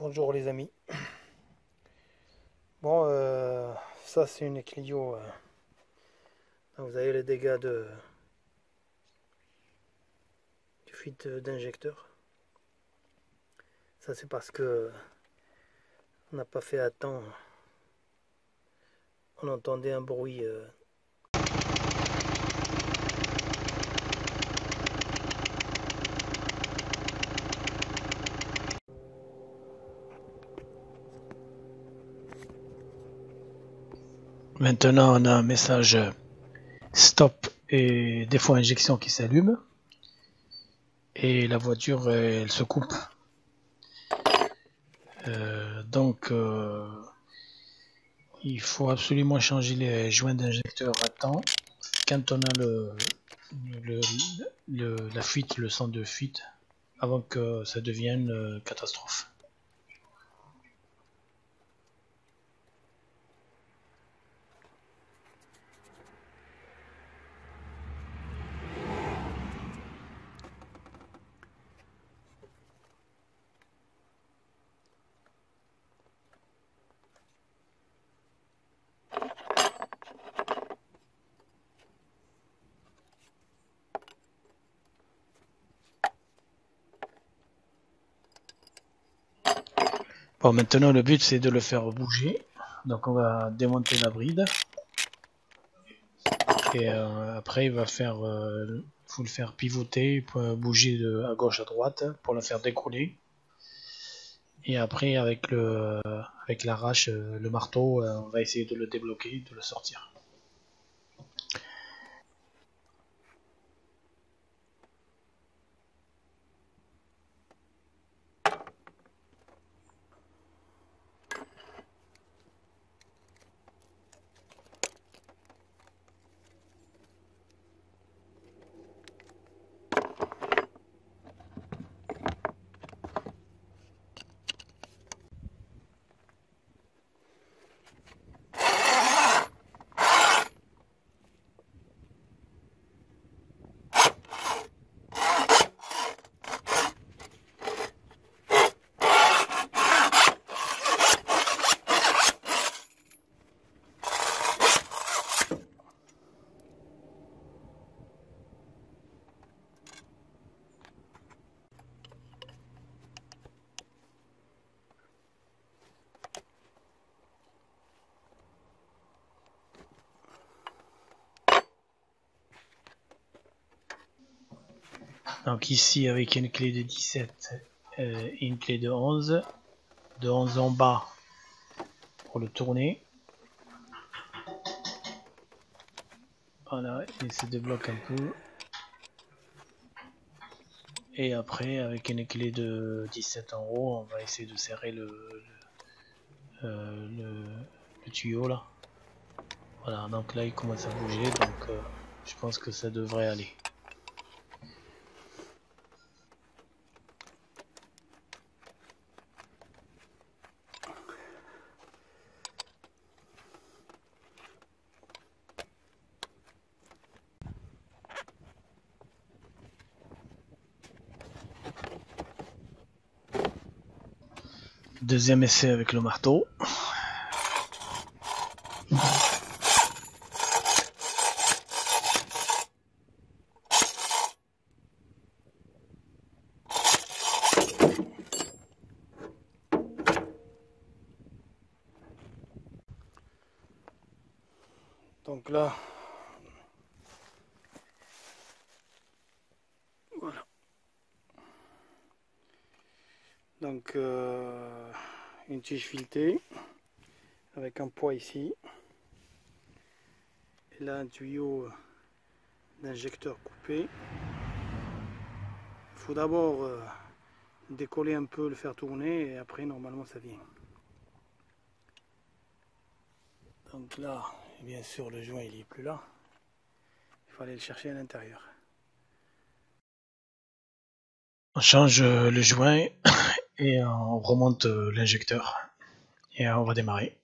Bonjour les amis. Bon, euh, ça c'est une Clio. euh, vous avez les dégâts de fuite d'injecteur. Ça c'est parce que on n'a pas fait à temps. On entendait un bruit. euh, Maintenant, on a un message stop et défaut injection qui s'allume. Et la voiture, elle se coupe. Euh, donc, euh, il faut absolument changer les joints d'injecteur à temps. Quand on a le- la fuite, le sang de fuite, avant que ça devienne euh, catastrophe. Bon, maintenant le but c'est de le faire bouger. Donc on va démonter la bride. Et euh, après il va faire, euh, faut le faire pivoter, bouger de à gauche à droite pour le faire décoller. Et après avec le, avec l'arrache, euh, le marteau, euh, on va essayer de le débloquer, de le sortir. Donc ici avec une clé de 17 euh, et une clé de 11, de 11 en bas pour le tourner. Voilà, il se débloque un peu. Et après avec une clé de 17 en haut, on va essayer de serrer euh, le tuyau là. Voilà, donc là il commence à bouger, donc euh, je pense que ça devrait aller. Deuxième essai avec le marteau. Donc là, voilà. Donc euh, une tige filetée avec un poids ici. Et là un tuyau d'injecteur coupé. Il faut d'abord euh, décoller un peu, le faire tourner et après normalement ça vient. Donc là, bien sûr, le joint il est plus là. Il faut aller le chercher à l'intérieur. On change euh, le joint et on remonte euh, l'injecteur et euh, on va démarrer.